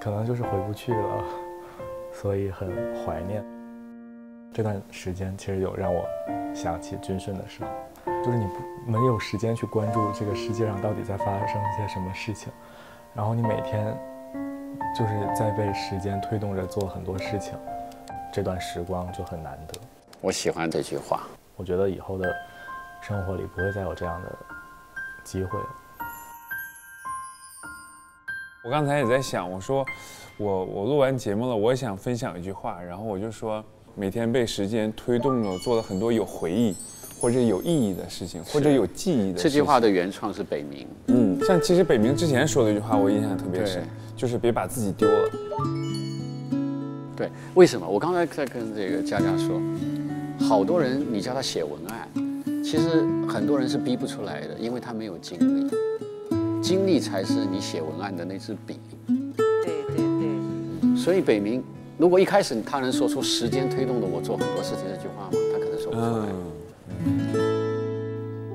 可能就是回不去了，所以很怀念这段时间。其实有让我想起军训的时候，就是你不没有时间去关注这个世界上到底在发生一些什么事情，然后你每天就是在被时间推动着做很多事情，这段时光就很难得。我喜欢这句话。我觉得以后的生活里不会再有这样的机会了。我刚才也在想，我说我我录完节目了，我也想分享一句话，然后我就说，每天被时间推动着做了很多有回忆或者有意义的事情，或者有记忆的事情。这句话的原创是北冥。嗯，像其实北冥之前说的一句话，我印象特别深，就是别把自己丢了。对，为什么？我刚才在跟这个佳佳说。好多人，你叫他写文案，其实很多人是逼不出来的，因为他没有经历，经历才是你写文案的那支笔。对对对。所以北冥，如果一开始他能说出“时间推动了我做很多事情”这句话吗？他可能说不出来。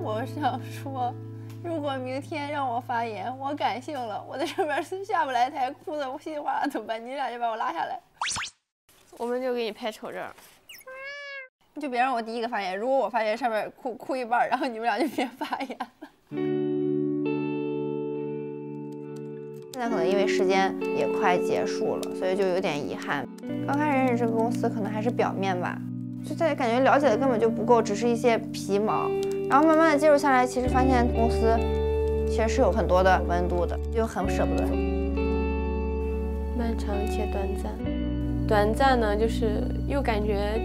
我想说，如果明天让我发言，我感性了，我在上面下不来台，哭的稀里哗啦怎么办？你俩就把我拉下来，我们就给你拍丑照。就别让我第一个发言。如果我发言上面哭哭一半，然后你们俩就别发言了。现在可能因为时间也快结束了，所以就有点遗憾。刚开始认识这个公司，可能还是表面吧，就在感觉了解的根本就不够，只是一些皮毛。然后慢慢的接触下来，其实发现公司其实是有很多的温度的，就很舍不得。漫长且短暂，短暂呢，就是又感觉。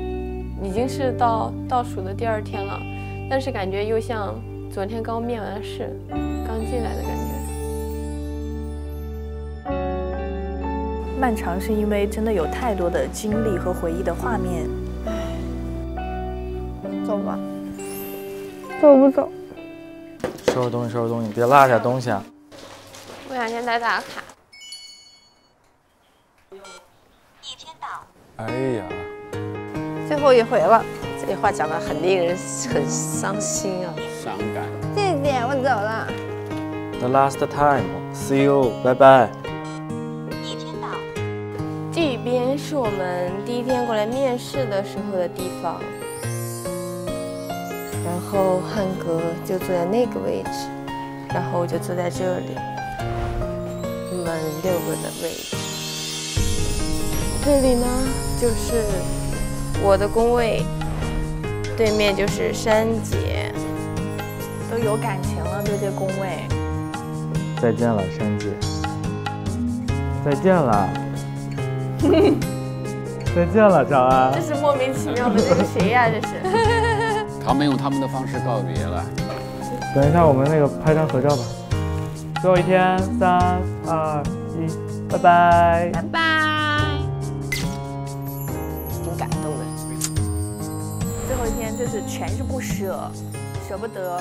已经是到倒数的第二天了，但是感觉又像昨天刚面完试，刚进来的感觉。漫长是因为真的有太多的经历和回忆的画面。走吧，走不走？收拾东西，收拾东西，别落下东西啊！我想先打打卡。一天到。哎呀。最后一回了，这句话讲的很令人很伤心啊，伤感。弟弟，我走了。The last time, see you, bye bye。我们第一天过来面试的时候的地方，然后汉哥就坐在那个位置，然后我就坐在这里，我们六个的位置。这里呢，就是。我的工位对面就是珊姐，都有感情了，对这工位。再见了，珊姐。再见了。再见了，长安。这是莫名其妙的，这是谁呀？这是。他们用他们的方式告别了。等一下，我们那个拍张合照吧。最后一天，三二一，拜拜。拜拜。挺感动的。最后一天就是全是不舍，舍不得。